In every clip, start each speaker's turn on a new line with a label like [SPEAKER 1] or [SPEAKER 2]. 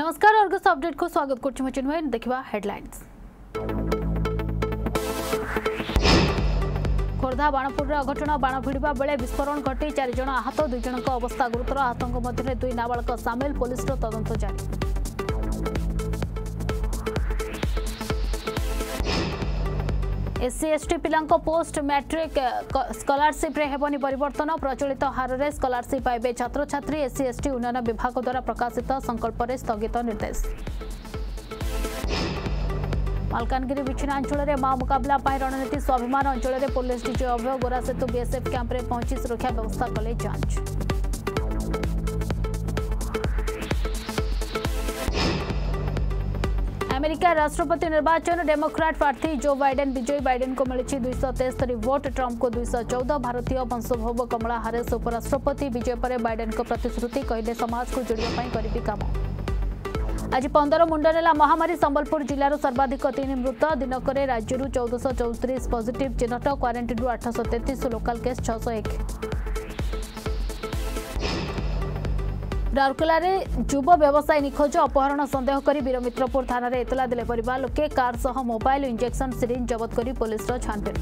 [SPEAKER 1] नमस्कार Argus update को स्वागत करुँ चिन्मय देखा हेडलैंस ଖୋର୍ଦ୍ଧା ବାଣପୁରରେ ଅଘଟଣ ବାଣ ଭିଡ଼ିବା ବେଳେ ବିସ୍ଫୋରଣ ଘଟି ଚାରିଜଣ ଆହତ ଦୁଇଜଣଙ୍କ ଅବସ୍ଥା ଗୁରୁତର ଆହତଙ୍କ ମଧ୍ୟରେ ଦୁଇ ନାବାଳକ ସାମିଲ ପୋଲିସର ତଦନ୍ତ ଜାରି এসসি এসটি পিলাঙ্ক পোস্ট ম্যাট্রিক স্কলারশিপে হেবনি পরিবর্তন প্রচলিত হারে স্কলারশিপ পাইবে ছাত্রছাত্রী এসসি এসটি উন্নয়ন বিভাগ দ্বারা প্রকাশিত সংকল্পে স্থগিত নির্দেশ ମାଲକାନଗିରି ବିଚ୍ଛିନ୍ନାଞ୍ଚଳରେ ମା ମୁକାବିଲା ପାଇଁ ରଣନୀତି ସ୍ୱାଭିମାନ ଅଞ୍ଚଳରେ ପୋଲିସ ଡିଜି ଅଭୟ ଗୋରା ସେତୁ ବିଏସ୍ଏଫ୍ କ୍ୟାମ୍ପରେ ପହଞ୍ଚି ସୁରକ୍ଷା ବ୍ୟବସ୍ଥା କଲେ ଯାଞ୍ଚ અમેરિકા રાષ્ટ્રપતિ નિર્વાચન ડેમોક્રાટ પ્રાર્થી જો બાઇડેન વિજય બાઇડેનଙ୍କୁ ମିଳିଛି ଦୁଇଶହ ତେସ୍ତରୀ ଭୋଟ୍ ଟ୍ରମ୍ପଙ୍କୁ ଦୁଇଶହ ଚଉଦ ଭାରତୀୟ ବଂଶୋଦ୍ଭବ କମଳା ହାରିସ୍ ଉପରାଷ୍ଟ୍ରପତି ବିଜୟ ପରେ ବାଇଡେନଙ୍କ ପ୍ରତିଶ୍ରୁତି କହିଲେ ସମାଜକୁ ଯୋଡ଼ିବା ପାଇଁ କରିବି କାମ ଆଜି ପନ୍ଦର ମୁଣ୍ଡ ନେଲା ମହାମାରୀ ସମ୍ବଲପୁର ଜିଲ୍ଲାରୁ ସର୍ବାଧିକ ତିନି ମୃତ ଦିନକରେ ରାଜ୍ୟରୁ ଚଉଦଶହ ଚଉତିରିଶ ପଜିଟିଭ୍ ଚିହ୍ନଟ କ୍ୱାରେଣ୍ଟିନ୍ରୁ ଆଠଶହ ତେତିଶ ଲୋକାଲ୍ କେସ୍ ଛଅଶହ ଏକ ରାଉରକେଲାରେ ଯୁବ ବ୍ୟବସାୟୀ ନିଖୋଜ ଅପହରଣ ସନ୍ଦେହ କରି ବୀରମିତ୍ରପୁର ଥାନାରେ ଏତଲା ଦେଲେ ପରିବାର ଲୋକେ କାର୍ ସହ ମୋବାଇଲ୍ ଇଞ୍ଜେକ୍ସନ୍ ସିରିଞ୍ଜ ଜବତ କରି ପୋଲିସର ଛାନ୍ଭିନ୍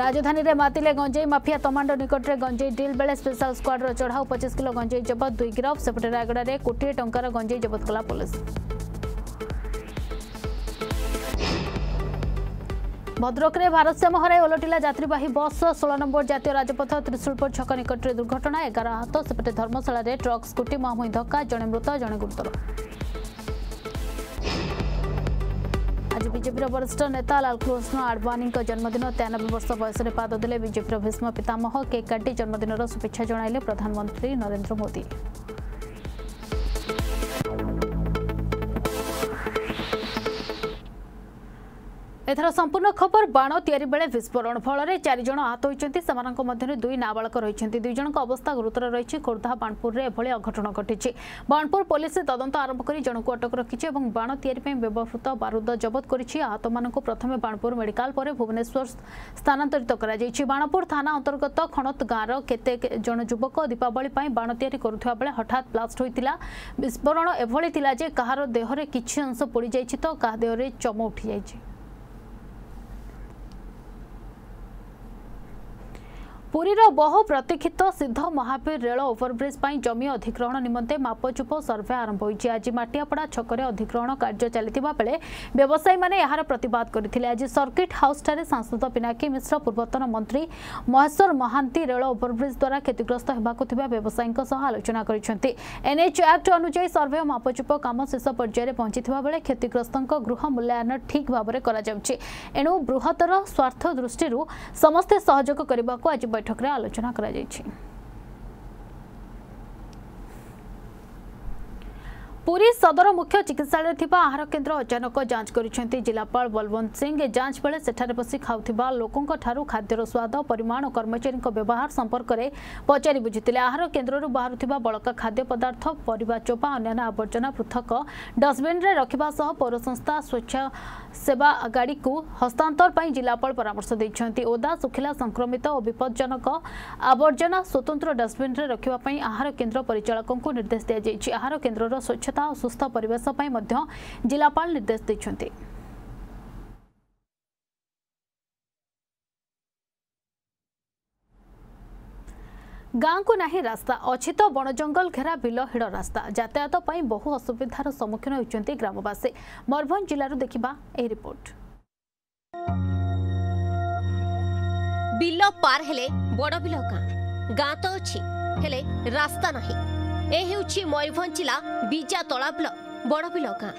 [SPEAKER 1] ରାଜଧାନୀରେ ମାତିଲେ ଗଞ୍ଜେଇ ମାଫିଆ ତମାଣ୍ଡ ନିକଟରେ ଗଞ୍ଜେଇ ଡିଲ୍ ବେଳେ ସ୍ପେଶାଲ ସ୍କ୍ୱାଡ୍ର ଚଢ଼ାଉ ପଚିଶ କିଲୋ ଗଞ୍ଜେଇ ଜବତ ଦୁଇ ଗିରଫ ସେପଟେ ରାୟଗଡ଼ାରେ କୋଟିଏ ଟଙ୍କାର ଗଞ୍ଜେଇ ଜବତ କଲା ପୋଲିସ ভদ্রকরে ভারসাম্য হরাই ওলটিলা যাত্রীবাহী বস ষোল নম্বর জাতীয় রাজপথ ত্রিশুলপুর ছক নিকটে দুর্ঘটনা এগার আহত সেপটে ধর্মশালায় ট্রক স্কুটি মুহামুহি ধক্কা জনে মৃত জনে গুরুতর আজ বিজেপির বরিষ্ঠ নেতা লালকৃষ্ণ আডবাণী জন্মদিন তেয়ানব্বই বর্ষ বয়সে পাদ দিলে বিজেপির ভীষ্ম পিতামহ কেক কাটি জন্মদিনর শুভেচ্ছা জনাইলে প্রধানমন্ত্রী নরেন্দ্র মোদী ଏଥର ସମ୍ପୂର୍ଣ୍ଣ ଖବର ବାଣ ତିଆରି ବେଳେ ବିସ୍ଫୋରଣ ଫଳରେ ଚାରିଜଣ ଆହତ ହୋଇଛନ୍ତି ସେମାନଙ୍କ ମଧ୍ୟରେ ଦୁଇ ନାବାଳକ ରହିଛନ୍ତି ଦୁଇ ଜଣଙ୍କ ଅବସ୍ଥା ଗୁରୁତର ରହିଛି ଖୋର୍ଦ୍ଧା ବାଣପୁରରେ ଏଭଳି ଅଘଟଣ ଘଟିଛି ବାଣପୁର ପୋଲିସ ତଦନ୍ତ ଆରମ୍ଭ କରି ଜଣଙ୍କୁ ଅଟକ ରଖିଛି ଏବଂ ବାଣ ତିଆରି ପାଇଁ ବ୍ୟବହୃତ ବାରୁଦ ଜବତ କରିଛି ଆହତମାନଙ୍କୁ ପ୍ରଥମେ ବାଣପୁର ମେଡିକାଲ ପରେ ଭୁବନେଶ୍ୱର ସ୍ଥାନାନ୍ତରିତ କରାଯାଇଛି ବାଣପୁର ଥାନା ଅନ୍ତର୍ଗତ ଖଣତ ଗାଁର କେତେ ଜଣ ଯୁବକ ଦୀପାବଳି ପାଇଁ ବାଣ ତିଆରି କରୁଥିବା ବେଳେ ହଠାତ୍ ବ୍ଲାଷ୍ଟ ହୋଇଥିଲା ବିସ୍ଫୋରଣ ଏଭଳି ଥିଲା ଯେ କାହାର ଦେହରେ କିଛି ଅଂଶ ପୋଡ଼ିଯାଇଛି ତ କାହା ଦେହରେ ଚମ ଉଠିଯାଇଛି ପୁରୀର ବହୁ ପ୍ରତୀକ୍ଷିତ ସିଦ୍ଧ ମହାବୀର ରେଳ ଓଭରବ୍ରିଜ୍ ପାଇଁ ଜମି ଅଧିଗ୍ରହଣ ନିମନ୍ତେ ମାପଚୁପ ସର୍ଭେ ଆରମ୍ଭ ହୋଇଛି ଆଜି ମାଟିଆପଡ଼ା ଛକରେ ଅଧିଗ୍ରହଣ କାର୍ଯ୍ୟ ଚାଲିଥିବା ବେଳେ ବ୍ୟବସାୟୀମାନେ ଏହାର ପ୍ରତିବାଦ କରିଥିଲେ ଆଜି ସର୍କିଟ୍ ହାଉସ୍ଠାରେ ସାଂସଦ ପିନାକୀ ମିଶ୍ର ପୂର୍ବତନ ମନ୍ତ୍ରୀ ମହେଶ୍ୱର ମହାନ୍ତି ରେଳ ଓଭରବ୍ରିଜ୍ ଦ୍ୱାରା କ୍ଷତିଗ୍ରସ୍ତ ହେବାକୁ ଥିବା ବ୍ୟବସାୟୀଙ୍କ ସହ ଆଲୋଚନା କରିଛନ୍ତି ଏନ୍ଏଚ୍ ଆକ୍ଟ ଅନୁଯାୟୀ ସର୍ଭେ ଓ ମାପଚୁପ କାମ ଶେଷ ପର୍ଯ୍ୟାୟରେ ପହଞ୍ଚିଥିବା ବେଳେ କ୍ଷତିଗ୍ରସ୍ତଙ୍କ ଗୃହ ମୂଲ୍ୟାୟନ ଠିକ୍ ଭାବରେ କରାଯାଉଛି ଏଣୁ ବୃହତ୍ତର ସ୍ୱାର୍ଥ ଦୃଷ୍ଟିରୁ ସମସ୍ତେ ସହଯୋଗ କରିବାକୁ ଆଜି বৈঠকরে আলোচনা করা যাইছে पूरी सदर मुख्य चिकित्सा आहार केन्द्र अचानक जांच कर जिलापाल बलवंत सिंह जांच बेले से बस खाऊ लोकों खाद्यर स्वाद परिमाण कर्मचारियों व्यवहार संपर्क में पचारि बुझीते आहार केन्द्र बाहर बड़का खाद्य पदार्थ पर चोपा अन्न आवर्जना पृथक डस्टबिन रखा सह पौर संस्था स्वच्छ सेवा गाड़ी को हस्तांतर पर जिलापाल परामर्श देते ओदा शुखिला संक्रमित और विपज्जनक आवर्जना स्वतंत्र डस्टबिन में रखापी आहार केन्द्र परिचालक निर्देश दी जाए आहार केन्द्र स्वच्छता ନିରାପତ୍ତା ଓ ସୁସ୍ଥ ପରିବେଶ ପାଇଁ ମଧ୍ୟ ଜିଲ୍ଲାପାଳ ନିର୍ଦ୍ଦେଶ ଦେଇଛନ୍ତି ଗାଁକୁ ନାହିଁ ରାସ୍ତା ଅଛି ତ ବଣଜଙ୍ଗଲ ଘେରା ବିଲ ହିଡ଼ ରାସ୍ତା ଯାତାୟାତ ପାଇଁ ବହୁ ଅସୁବିଧାର ସମ୍ମୁଖୀନ ହୋଇଛନ୍ତି ଗ୍ରାମବାସୀ ମୟୂରଭଞ୍ଜ ଜିଲ୍ଲାରୁ ଦେଖିବା ଏହି ରିପୋର୍ଟ
[SPEAKER 2] ବିଲ ପାର ହେଲେ ବଡ଼ ବିଲ ଗାଁ ଗାଁ ତ ଅଛି ହେଲେ ନାହିଁ ଏ ହେଉଛି ମୟୂରଭଞ୍ଜ ଜିଲ୍ଲା ବିଜାତଳା ବ୍ଲକ ବଡ଼ବିଲ ଗାଁ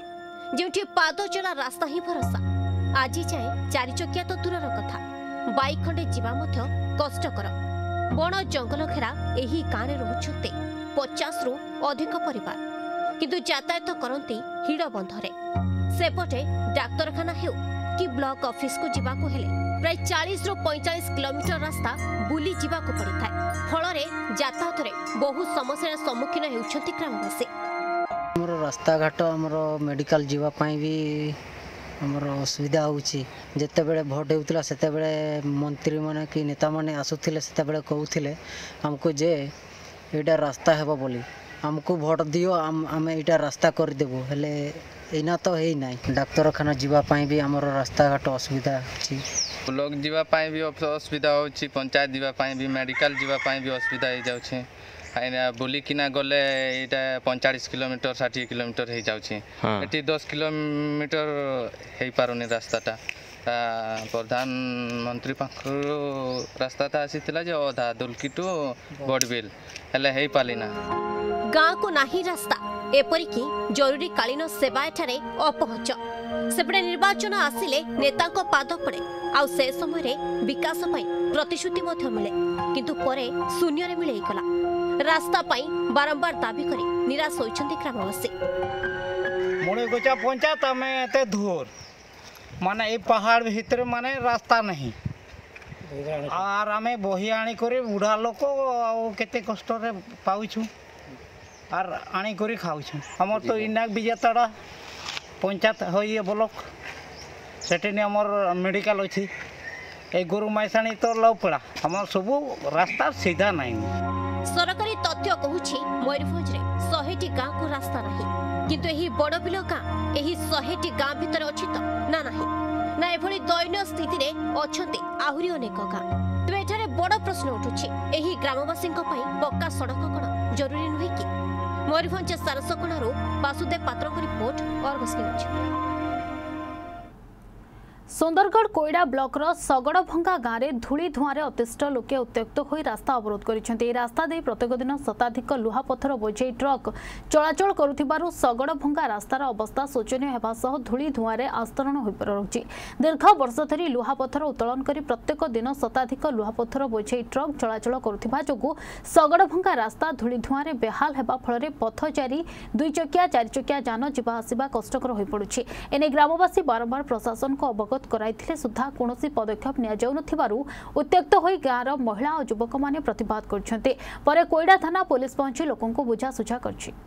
[SPEAKER 2] ଯେଉଁଠି ପାଦଚଳା ରାସ୍ତା ହିଁ ଭରସା ଆଜି ଯାଏଁ ଚାରିଚକିଆ ତ ଦୂରର କଥା ବାଇକ୍ ଖଣ୍ଡେ ଯିବା ମଧ୍ୟ କଷ୍ଟକର ବଣ ଜଙ୍ଗଲ ଘେରା ଏହି ଗାଁରେ ରହୁଛନ୍ତି ପଚାଶରୁ ଅଧିକ ପରିବାର କିନ୍ତୁ ଯାତାୟାତ କରନ୍ତି ହିଡ଼ବନ୍ଧରେ ସେପଟେ ଡାକ୍ତରଖାନା ହେଉ କି ବ୍ଲକ ଅଫିସକୁ ଯିବାକୁ ହେଲେ প্রায় চাশরু পঁয়চাশ কিলোমিটর রাস্তা বুলি যা পড়ে থাকে ফলরে যাতায়াতের বহু সমস্যার সম্মুখীন হচ্ছেন
[SPEAKER 3] গ্রামবাসী আমার রাস্তাঘাট আমার মেডিকাল যা আমার অসুবিধা হচ্ছে যেতবে ভোট হচ্ছিল সেতবে মন্ত্রী মানে কি নেতা মানে আসুলে সেতবে কৌলে আমি যে এইটা রাস্তা হব বলে আমি ভোট দিও আমি এইটা রাস্তা করে দেবু হলে এইনা তো হয়ে ଡାକ୍ତରଖାନା ডাক্তারখানা ପାଇଁ আমার রাস্তাঘাট অসুবিধা হচ্ছে
[SPEAKER 4] ବ୍ଲକ୍ ଯିବା ପାଇଁ ବି ଅସୁବିଧା ହେଉଛି ପଞ୍ଚାୟତ ଯିବା ପାଇଁ ବି ମେଡ଼ିକାଲ ଯିବା ପାଇଁ ବି ଅସୁବିଧା ହେଇଯାଉଛି କାହିଁକିନା ବୁଲିକିନା ଗଲେ ଏଇଟା ପଇଁଚାଳିଶ କିଲୋମିଟର ଷାଠିଏ କିଲୋମିଟର ହେଇଯାଉଛି ଏଠି ଦଶ କିଲୋମିଟର ହେଇପାରୁନି ରାସ୍ତାଟା ପ୍ରଧାନମନ୍ତ୍ରୀ ପାଖରୁ ରାସ୍ତାଟା ଆସିଥିଲା ଯେ ଅଧା ଦୁଲକିଟୁ ବଡ଼ବିଲ୍ ହେଲେ ହେଇପାରିନା
[SPEAKER 2] ଗାଁକୁ ନାହିଁ ରାସ୍ତା ଏପରିକି ଜରୁରୀକାଳୀନ ସେବା ଏଠାରେ ଅପହଞ୍ଚ ସେପଟେ ନିର୍ବାଚନ ଆସିଲେ ନେତାଙ୍କ ପାଦ ପଡ଼େ ଆଉ ସେ ସମୟରେ ବିକାଶ ପାଇଁ ପ୍ରତିଶ୍ରୁତି ମଧ୍ୟ ମିଳେ କିନ୍ତୁ ପରେ ଶୂନ୍ୟରେ ମିଳେଇଗଲା ରାସ୍ତା ପାଇଁ ବାରମ୍ବାର ଦାବି କରି ନିରାଶ ହୋଇଛନ୍ତି ଗ୍ରାମବାସୀ
[SPEAKER 5] ମଣିଗୋଚା ପଞ୍ଚାୟତ ଆମେ ଏତେ ଧୂର মানে এই পাহাড় ভিতরে মানে রাস্তা ନାହିଁ আর আমি বহি আনিকরি বুড়া লোক আও কেতে কষ্টরে পাউছু আর আনিকরি খাওছু আমার তো ইন্ডাক বিজেতাড়া পঞ্চায়েত হয়ে ব্লক সেটি আমার মেডিকাল অছি এই গরু মাইসাণী তো লাউপড়া আমার সবু রাস্তা সিধা নাই
[SPEAKER 2] সরকারি তথ্য কুছি ময়ূরভঞ্জে শহেটি গাঁকু রাস্তা নাহিঁ কিন্তু এই বড়বিল গাঁ এই শহেটি গাঁ ভিতরে অছি তো না না না এভাবে দয়নীয় স্থিতিরে অনেক আহরি অনেক গাঁ তবে এখানে বড় প্রশ্ন উঠুছে এই গ্রামবাসী পক্কা সড়ক কোণ জরুরি নুহে কি Mayurbhanj সারসকোণার Basudev Patra report Argus news Sundargarh
[SPEAKER 1] Koida ব্লকর সগড়ভঙ্গা গাঁরে ধূলি ধূয়ারে অতিষ্ঠ লোকে উত্ত্যক্ত হয়ে রাস্তা অবরোধ করেছেন এই রাস্তা দিয়ে প্রত্যেক দিন শতাধিক লুহাপথর বোঝাই ট্রক চলাচল করুবার সগড়ভঙ্গা রাস্তার অবস্থা শোচনীয় হওয়া সহ ধূলি ধূয়ারে আস্তরণ হয়ে রয়েছে দীর্ঘ বর্ষ ধর লুহাপথর উত্তোলন করে প্রত্যেক দিন শতাধিক লুহাপথর বোঝাই ট্রক চলাচল করুবা যোগ সগড়ভঙ্গা রাস্তা ধূলি ধূয়ারে বেহাল হওয়া ফলে পথচারী দুইচকিয়া চারিচকিয়া যান যা আসা কষ্টকর হয়ে পড়ুছে এনে গ্রামবাসী বারম্বার প্রশাসনকে অবগত ଅବଗତ କରାଇଥିଲେ ସୁଦ୍ଧା କୌଣସି ପଦକ୍ଷେପ ନିଆଯାଉନଥିବାରୁ ଉତ୍ତ୍ୟକ୍ତ ହୋଇ ଗାଁର ମହିଳା ଓ ଯୁବକମାନେ ପ୍ରତିବାଦ କରିଛନ୍ତି ପରେ କୋଇଡ଼ା ଥାନା ପୋଲିସ ପହଞ୍ଚି ଲୋକଙ୍କୁ ବୁଝାସୁଝା କରିଛି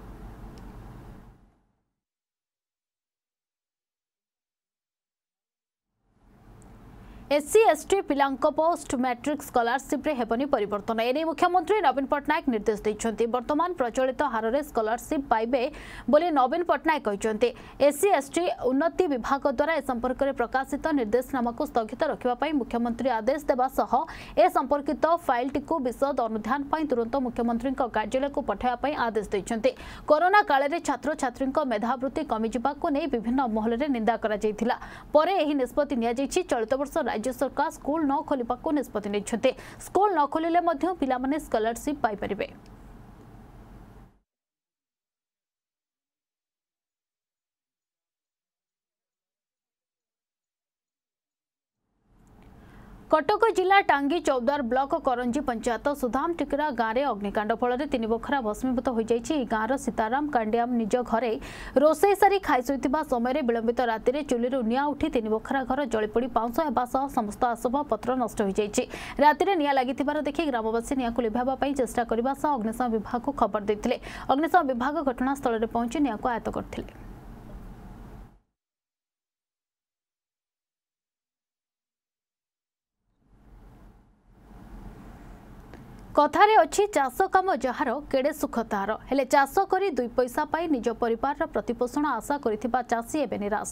[SPEAKER 1] এসসি এসটি পিলাঙ্ক পোস্ট ম্যাট্রিক স্কলারশিপে হেবনি পরিবর্তন এনে মুখ্যমন্ত্রী নবীন পট্টনাক নির্দেশ দিয়েছেন বর্তমান প্রচলিত হারে স্কলারশিপ পাইবে বলে নবীন পট্টনাক এসসি এসটি উন্নতি বিভাগ দ্বারা এ সম্পর্কের প্রকাশিত নির্দেশনামা স্থগিত রাখা মুখ্যমন্ত্রী আদেশ দেওয়া সহ এ সম্পর্কিত ফাইলটি বিশদ অনুধান তুরন্ত মুখ্যমন্ত্রী কার্যালয় পঠাইয়া আদেশ দিয়েছেন করোনা কালে ছাত্রছাত্রী মেধাবৃত্তি কমিযা বিভিন্ন মহলের নিন্দা করা পরে এই নিষ্পতি নিয়ে চলিত বর্ষ রাজ্য ରାଜ୍ୟ ସରକାର ସ୍କୁଲ ନ ଖୋଲିବାକୁ ନିଷ୍ପତ୍ତି ନେଇଛନ୍ତି ସ୍କୁଲ ନ ଖୋଲିଲେ ମଧ୍ୟ ପିଲାମାନେ ସ୍କଲାରସିପ୍ ପାଇପାରିବେ କଟକ ଜିଲ୍ଲା ଟାଙ୍ଗି ଚୌଦ୍ୱାର ବ୍ଲକ କରଞ୍ଜି ପଞ୍ଚାୟତ ସୁଧାମ ଟିକରା ଗାଁରେ ଅଗ୍ନିକାଣ୍ଡ ଫଳରେ ତିନି ବଖରା ଭସ୍ମୀଭୂତ ହୋଇଯାଇଛି ଏହି ଗାଁର ସୀତାରାମ କାଣ୍ଡିଆମ ନିଜ ଘରେ ରୋଷେଇ ସାରି ଖାଇଶୋଇଥିବା ସମୟରେ ବିଳମ୍ବିତ ରାତିରେ ଚୁଲିରୁ ନିଆଁ ଉଠି ତିନି ବଖରା ଘର ଜଳିପୋଡ଼ି ପାଉଁଶ ହେବା ସହ ସମସ୍ତ ଆସବାବପତ୍ର ନଷ୍ଟ ହୋଇଯାଇଛି ରାତିରେ ନିଆଁ ଲାଗିଥିବାର ଦେଖି ଗ୍ରାମବାସୀ ନିଆଁକୁ ଲିଭାଇବା ପାଇଁ ଚେଷ୍ଟା କରିବା ସହ ଅଗ୍ନିଶମ ବିଭାଗକୁ ଖବର ଦେଇଥିଲେ ଅଗ୍ନିଶମ ବିଭାଗ ଘଟଣାସ୍ଥଳରେ ପହଞ୍ଚି ନିଆଁକୁ ଆୟତ୍ତ କରିଥିଲେ କଥାରେ ଅଛି ଚାଷ କାମ ଯାହାର କେଡ଼େ ସୁଖ ତାହାର ହେଲେ ଚାଷ କରି ଦୁଇ ପଇସା ପାଇଁ ନିଜ ପରିବାରର ପ୍ରତିପୋଷଣ ଆଶା କରିଥିବା ଚାଷୀ ଏବେ ନିରାଶ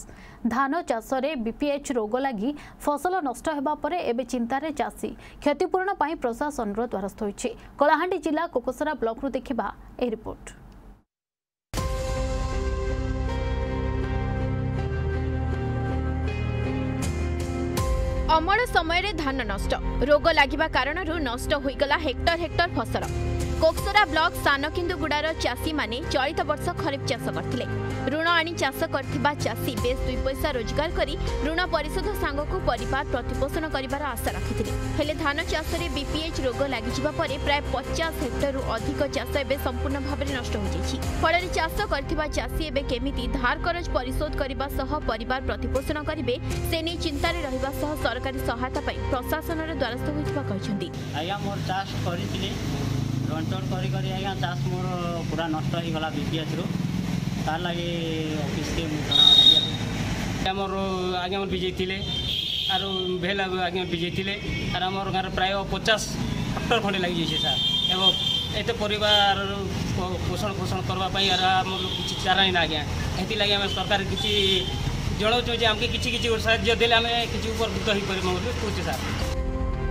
[SPEAKER 1] ଧାନ ଚାଷରେ ବିପିଏଚ୍ ରୋଗ ଲାଗି ଫସଲ ନଷ୍ଟ ହେବା ପରେ ଏବେ ଚିନ୍ତାରେ ଚାଷୀ କ୍ଷତିପୂରଣ ପାଇଁ ପ୍ରଶାସନର ଦ୍ୱାରସ୍ଥ ହୋଇଛି କଳାହାଣ୍ଡି ଜିଲ୍ଲା କୋକସରା ବ୍ଲକରୁ ଦେଖିବା ଏହି ରିପୋର୍ଟ
[SPEAKER 6] अमल रे धान नष्ट रोग कारण नष्ट होइगला हेक्टर हेक्टर फसल କୋକସରା ବ୍ଲକ ସାନକିନ୍ଦୁଗୁଡ଼ାର ଚାଷୀମାନେ ଚଳିତ ବର୍ଷ ଖରିଫ ଚାଷ କରିଥିଲେ ଋଣ ଆଣି ଚାଷ କରିଥିବା ଚାଷୀ ବେଶ୍ ଦୁଇ ପଇସା ରୋଜଗାର କରି ଋଣ ପରିଶୋଧ ସାଙ୍ଗକୁ ପରିବାର ପ୍ରତିପୋଷଣ କରିବାର ଆଶା ରଖିଥିଲେ ହେଲେ ଧାନ ଚାଷରେ ବିପିଏଚ୍ ରୋଗ ଲାଗିଯିବା ପରେ ପ୍ରାୟ ପଚାଶ ହେକ୍ଟରରୁ ଅଧିକ ଚାଷ ଏବେ ସମ୍ପୂର୍ଣ୍ଣ ଭାବରେ ନଷ୍ଟ ହୋଇଯାଇଛି ଫଳରେ ଚାଷ କରିଥିବା ଚାଷୀ ଏବେ କେମିତି ଧାର କରଜ ପରିଶୋଧ କରିବା ସହ ପରିବାର ପ୍ରତିପୋଷଣ କରିବେ ସେ ନେଇ ଚିନ୍ତାରେ ରହିବା ସହ ସରକାରୀ ସହାୟତା ପାଇଁ ପ୍ରଶାସନର ଦ୍ୱାରସ୍ଥ ହୋଇଥିବା କହିଛନ୍ତି
[SPEAKER 5] ଆଜ୍ଞା ମୋର ଚାଷ କରିଥିଲି ଟଣ୍ଟନ୍ କରି କରି ଆଜ୍ଞା ଚାଷ୍ ମୋର ପୁରା ନଷ୍ଟ ହେଇଗଲା ବିପିଏଚ୍ରୁ ତାର୍ ଲାଗି ଅଫିସ୍କେ ମୁଁ ଆଜ୍ଞା
[SPEAKER 7] ଆମର ଆଜ୍ଞା ବିଜେଇ ଥିଲେ ଆରୁ ଭେଲା ଆଜ୍ଞା ବିଜେଇ ଥିଲେ ଆର୍ ଆମର ଗାଁରେ ପ୍ରାୟ ପଚାଶ ହେକ୍ଟର ଖଣ୍ଡେ ଲାଗିଯାଇଛି ସାର୍ ଏବଂ ଏତେ ପରିବାର ପୋଷଣ ପୋଷଣ କରିବା ପାଇଁ ଆର୍ ଆମର କିଛି ଚାରା ନାହିଁ ଆଜ୍ଞା ସେଥିଲାଗି ଆମେ ସରକାର କିଛି ଜଣାଉଛୁ ଯେ ଆମକୁ କିଛି କିଛି ସାହାଯ୍ୟ ଦେଲେ ଆମେ କିଛି ଉପକୃତ ହେଇପାରିବୁ ବୋଲି କହୁଛୁ ସାର୍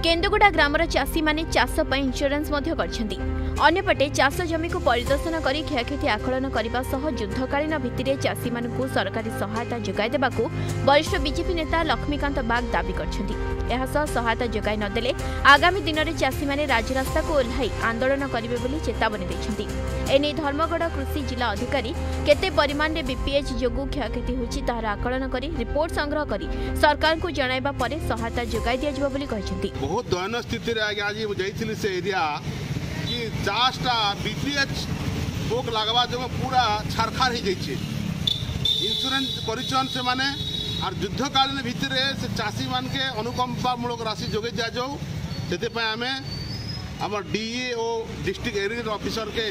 [SPEAKER 6] କେନ୍ଦୁଗୁଡ଼ା ଗ୍ରାମର ଚାଷୀମାନେ ଚାଷ ପାଇଁ ଇନ୍ସ୍ୟୁରାନ୍ସ ମଧ୍ୟ କରିଛନ୍ତି ଅନ୍ୟପଟେ ଚାଷ ଜମିକୁ ପରିଦର୍ଶନ କରି କ୍ଷୟକ୍ଷତି ଆକଳନ କରିବା ସହ ଯୁଦ୍ଧକାଳୀନ ଭିତ୍ତିରେ ଚାଷୀମାନଙ୍କୁ ସରକାରୀ ସହାୟତା ଯୋଗାଇ ଦେବାକୁ ବରିଷ୍ଠ ବିଜେପି ନେତା ଲକ୍ଷ୍ମୀକାନ୍ତ ବାଗ୍ ଦାବି କରିଛନ୍ତି ଏହାସହ ସହାୟତା ଯୋଗାଇ ନ ଦେଲେ ଆଗାମୀ ଦିନରେ ଚାଷୀମାନେ ରାଜରାସ୍ତାକୁ ଓହ୍ଲାଇ ଆନ୍ଦୋଳନ କରିବେ ବୋଲି ଚେତାବନୀ ଦେଇଛନ୍ତି ଏନେଇ ଧର୍ମଗଡ଼ କୃଷି ଜିଲ୍ଲା ଅଧିକାରୀ କେତେ ପରିମାଣରେ ବିପିଏଚ୍ ଯୋଗୁଁ କ୍ଷୟକ୍ଷତି ହୋଇଛି ତାହାର ଆକଳନ କରି ରିପୋର୍ଟ ସଂଗ୍ରହ କରି ସରକାରଙ୍କୁ ଜଣାଇବା ପରେ ସହାୟତା ଯୋଗାଇ ଦିଆଯିବ ବୋଲି କହିଛନ୍ତି
[SPEAKER 8] ବହୁତ ଦୟନୀୟ ସ୍ଥିତିରେ ଆଜ୍ଞା ଆଜି ଯାଇଥିଲି ସେ ଏରିଆ চাষটা બીપીએચ ભોગ લાગવા জন্য পুরা છારખાર হয়ে যাইছে ইন্স্যুরেন্স করেছেন সেমানে আর যুদ্ধকালীন ভিতরে সে চাষি মানকে অনুকম্পামূলক রাশি যোগাই দিয়া যাও সেপাই আমি আমার ডিএ ও ডিস্ট্রিক্ট এরিয়ার অফিসরকে